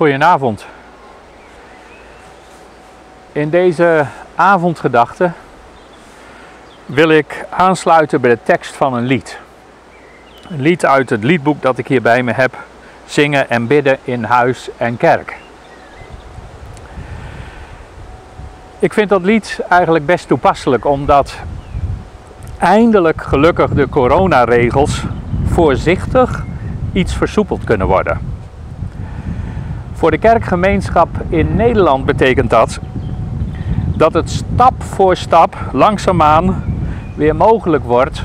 Goedenavond. In deze avondgedachte wil ik aansluiten bij de tekst van een lied. Een lied uit het liedboek dat ik hier bij me heb, Zingen en bidden in huis en kerk. Ik vind dat lied eigenlijk best toepasselijk omdat eindelijk gelukkig de coronaregels voorzichtig iets versoepeld kunnen worden. Voor de kerkgemeenschap in Nederland betekent dat dat het stap voor stap langzaamaan weer mogelijk wordt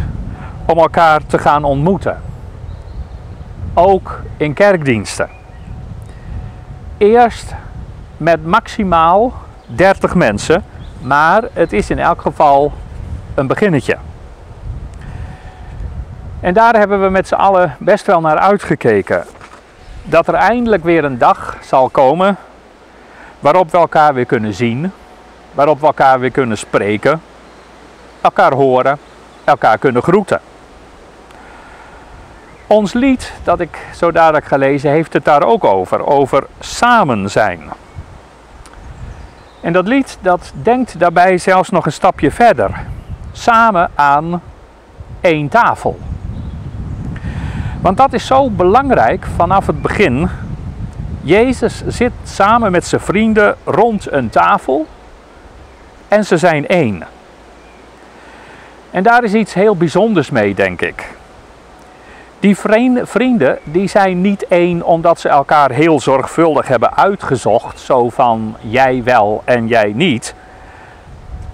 om elkaar te gaan ontmoeten. Ook in kerkdiensten. Eerst met maximaal 30 mensen, maar het is in elk geval een beginnetje. En daar hebben we met z'n allen best wel naar uitgekeken. Dat er eindelijk weer een dag zal komen waarop we elkaar weer kunnen zien, waarop we elkaar weer kunnen spreken, elkaar horen, elkaar kunnen groeten. Ons lied dat ik zo dadelijk ga lezen heeft het daar ook over, over samen zijn. En dat lied dat denkt daarbij zelfs nog een stapje verder. Samen aan één tafel. Want dat is zo belangrijk vanaf het begin. Jezus zit samen met zijn vrienden rond een tafel en ze zijn één. En daar is iets heel bijzonders mee, denk ik. Die vrienden die zijn niet één omdat ze elkaar heel zorgvuldig hebben uitgezocht, zo van jij wel en jij niet.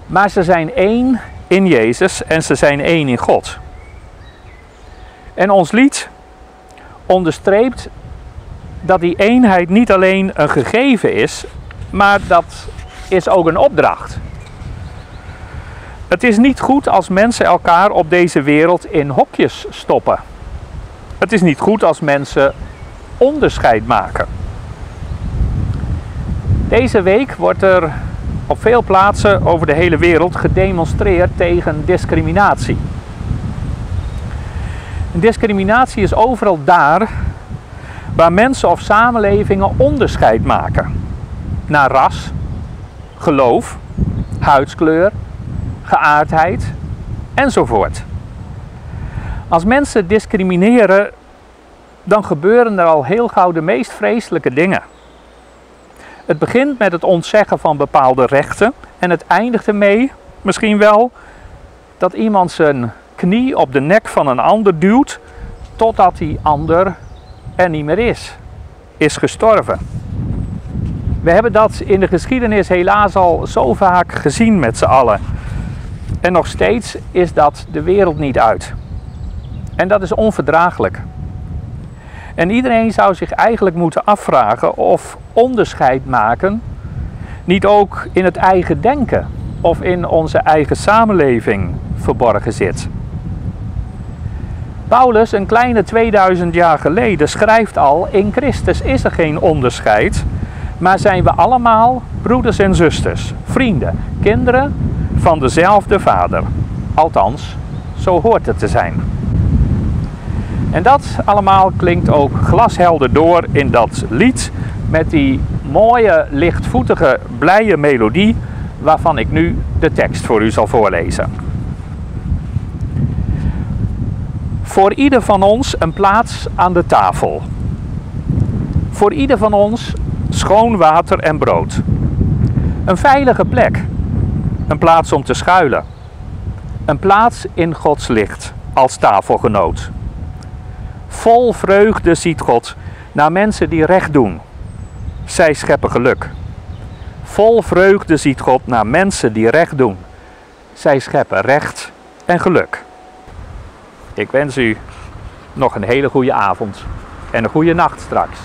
Maar ze zijn één in Jezus en ze zijn één in God. En ons lied onderstreept dat die eenheid niet alleen een gegeven is, maar dat is ook een opdracht. Het is niet goed als mensen elkaar op deze wereld in hokjes stoppen. Het is niet goed als mensen onderscheid maken. Deze week wordt er op veel plaatsen over de hele wereld gedemonstreerd tegen discriminatie. Discriminatie is overal daar waar mensen of samenlevingen onderscheid maken naar ras, geloof, huidskleur, geaardheid enzovoort. Als mensen discrimineren, dan gebeuren er al heel gauw de meest vreselijke dingen. Het begint met het ontzeggen van bepaalde rechten en het eindigt ermee, misschien wel, dat iemand zijn knie op de nek van een ander duwt totdat die ander er niet meer is, is gestorven. We hebben dat in de geschiedenis helaas al zo vaak gezien met z'n allen. En nog steeds is dat de wereld niet uit. En dat is onverdraaglijk. En iedereen zou zich eigenlijk moeten afvragen of onderscheid maken niet ook in het eigen denken of in onze eigen samenleving verborgen zit. Paulus, een kleine 2000 jaar geleden, schrijft al: In Christus is er geen onderscheid, maar zijn we allemaal broeders en zusters, vrienden, kinderen van dezelfde Vader. Althans, zo hoort het te zijn. En dat allemaal klinkt ook glashelder door in dat lied met die mooie, lichtvoetige, blije melodie waarvan ik nu de tekst voor u zal voorlezen. Voor ieder van ons een plaats aan de tafel. Voor ieder van ons schoon water en brood. Een veilige plek. Een plaats om te schuilen. Een plaats in Gods licht als tafelgenoot. Vol vreugde ziet God naar mensen die recht doen. Zij scheppen geluk. Vol vreugde ziet God naar mensen die recht doen. Zij scheppen recht en geluk. Ik wens u nog een hele goede avond en een goede nacht straks.